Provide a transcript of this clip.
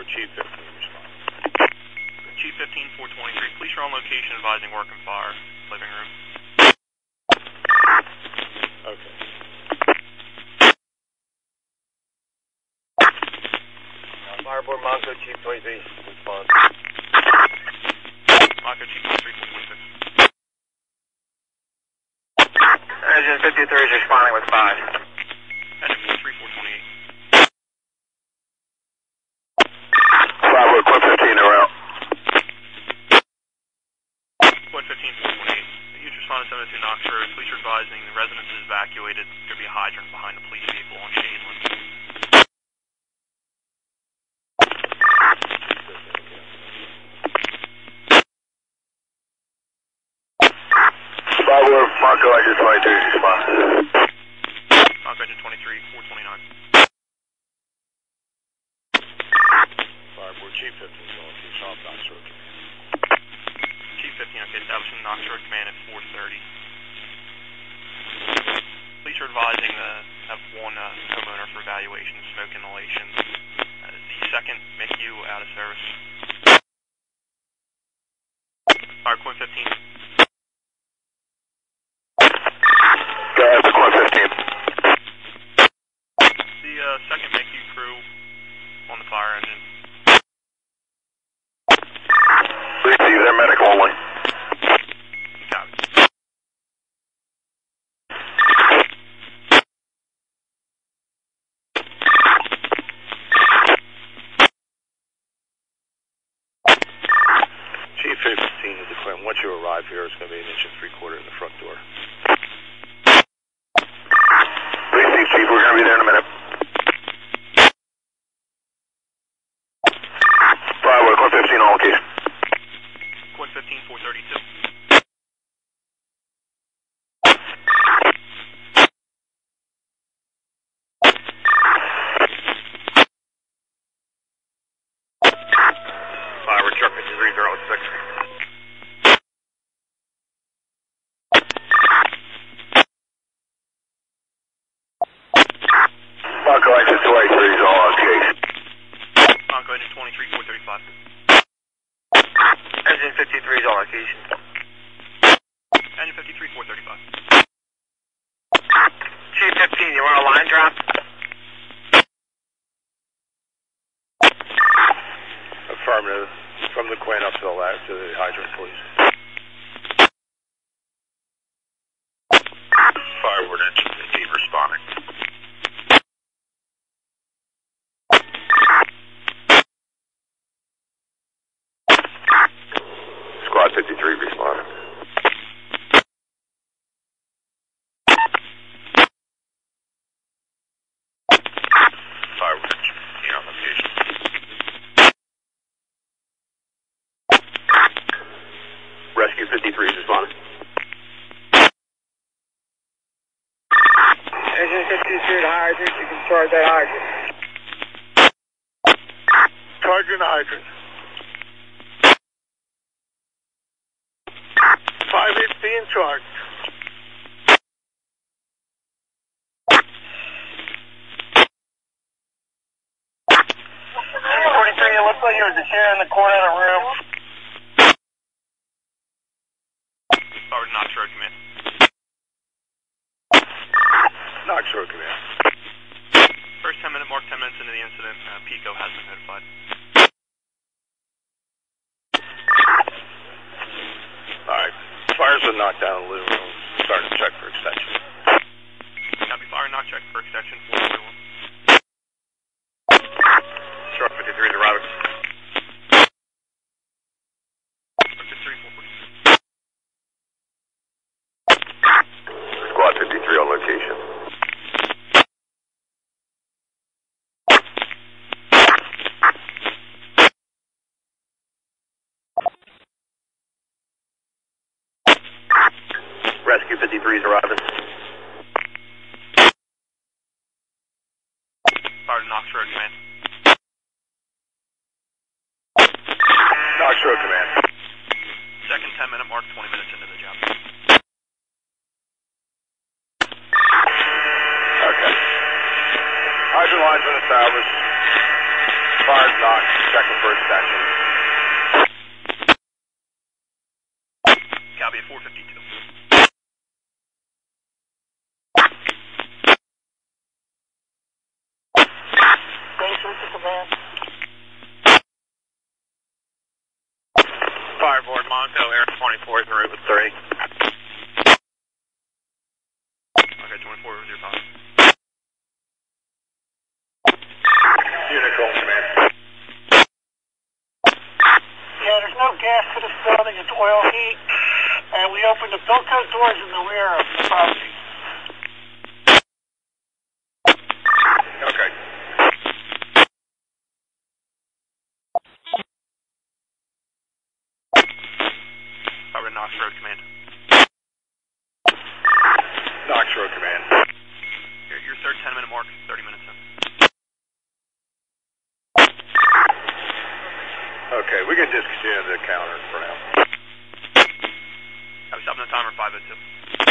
4, Chief 15 respond. Chief 15 423, police are on location advising work and fire, living room. Okay. Uh, Fireboard Montco, Chief 23, respond. Mako Chief 23 426. Engine 53 is responding with 5. Engine 43 428. Fireboard, Quint 15, they're out. Quint 15 428. Huge responded 72 Police are advising the residence is evacuated. There'll be a hydrant behind the police vehicle on Shadeland. Fireboard Montco, Engine 22, respond. Mako Engine 23 429. Fireboard, Chief 15 is on location off Command. Chief 15, okay, establishing Knox Road Command at 430. Are advising the have one uh, homeowner for evaluation of smoke inhalation. Uh, is the second MICU out of service? Fire Quint 15. Go ahead, Quint 15. The uh, second MICU crew on the fire engine. Receive, they're medical only. Copy. Chief 15 is the Clinton. Here, it's going to be an inch and three quarter in the front door. Receive, Chief, we're going to be there in a minute. Fireboard, Quint 15, on location. Quint 15 432. Fireboard, truck 5306. Montco, Engine 23 is on location. Mako Engine 23 435. Engine 53 is on location. Engine 53 435. Chief 15, you want a line drop? Affirmative. From the Quint up to the left to the hydrant, please. Fireboard, Engine 15 responding. Squad 53 responding. Fireboard, Engine 15 on location. Rescue 53 is responding. Engine 53 hydrant, you can charge that hydrant. Charging hydrant. 5 being charged. Engine 43, it looks like there was a chair in the corner of the room. Forward Knox Road Command. Knox Road Command. First 10 minute mark, 10 minutes into the incident, uh, PECO has been notified. Knocked down the living room. Starting to check for extension. Copy fire, knock check for extension 441. 253 is arriving. Sergeant Knox Road Command. Knox Road Command. Second 10 minute mark, 20 minutes into the job. Okay. Hydrant line's been established. Fire Knox, Second first inspection. Copy at 452. Air 24 is route with 3. Okay, 24 over 05. Unicorn Command. Yeah, there's no gas to this building, it's oil heat, and we opened the Bilco doors in the rear of the property. Okay. Over to Knox Road Command. Knox Road Command. Your, your third 10 minute mark, 30 minutes in. Okay, we can discontinue the counter for now. Copy, stopping the timer 502.